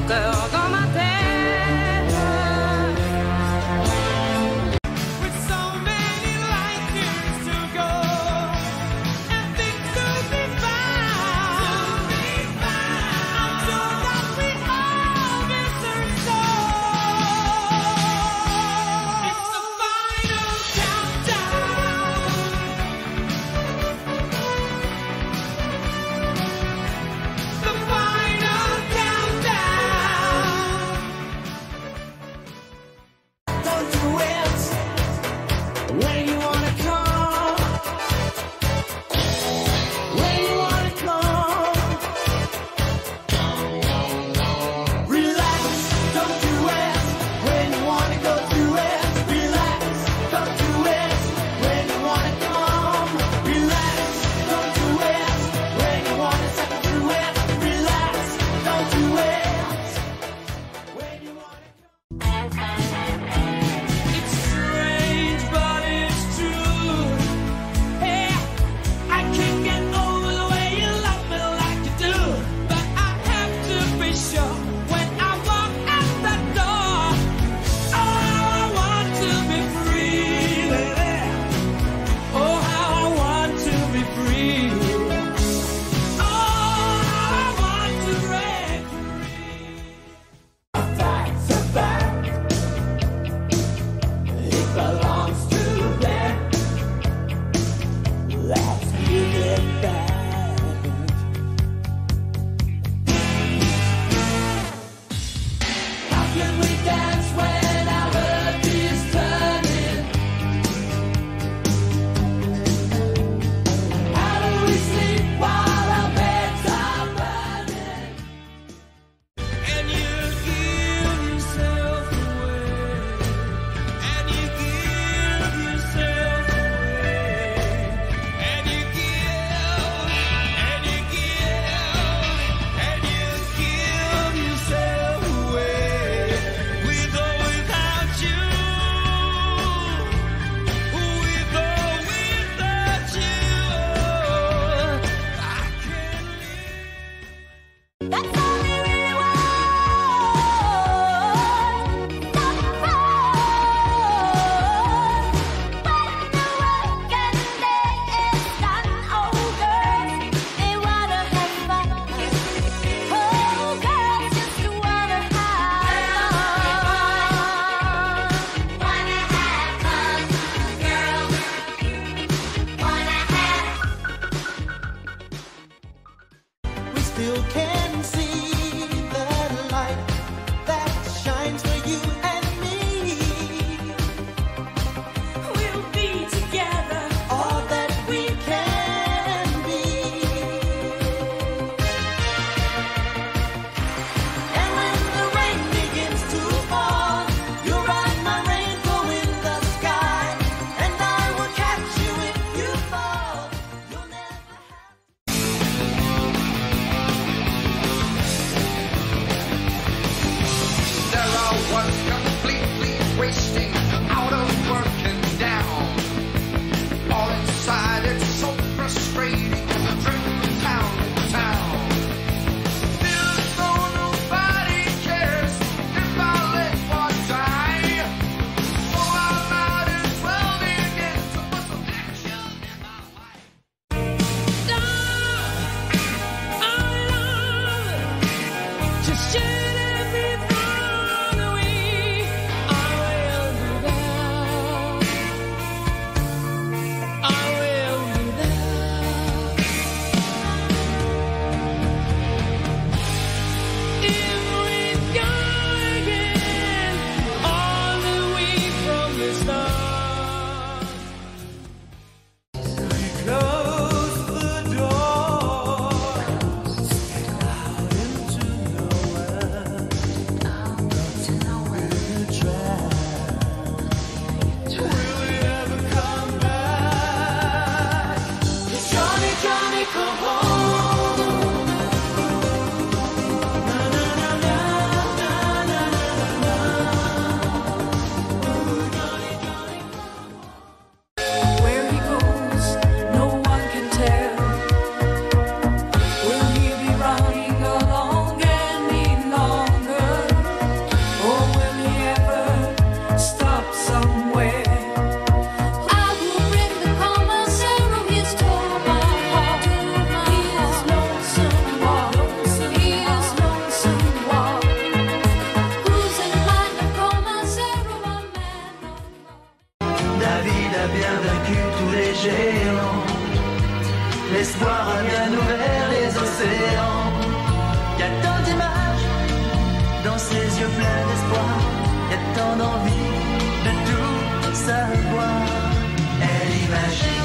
cœur, dans tant d'envie de tout savoir. Elle imagine,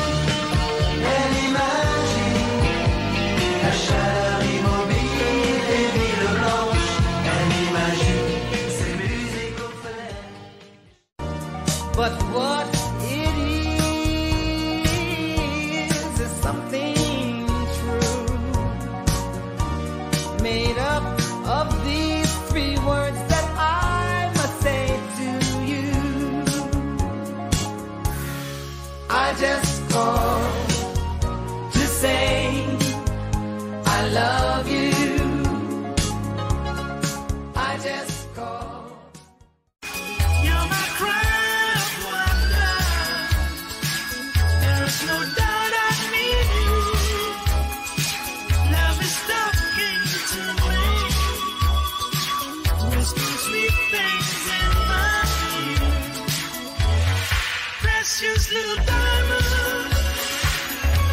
Precious little diamond.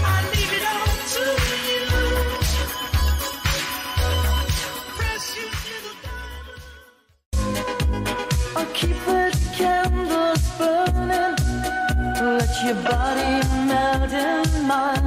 I leave it all to you. Precious little. I'll keep the candles burning. Let your body melt in mine.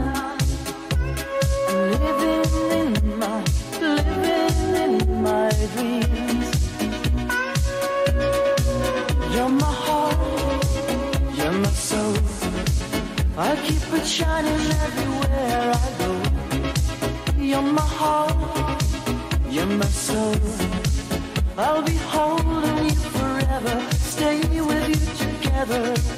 I'll keep it shining everywhere I go. You're my heart, you're my soul. I'll be holding you forever, stay with you together